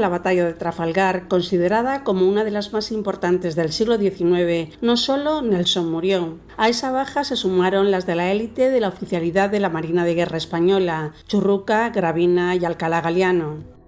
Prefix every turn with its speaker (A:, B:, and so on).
A: La batalla de Trafalgar, considerada como una de las más importantes del siglo XIX, no solo Nelson murió. A esa baja se sumaron las de la élite de la oficialidad de la Marina de Guerra Española, Churruca, Gravina y Alcalá Galiano.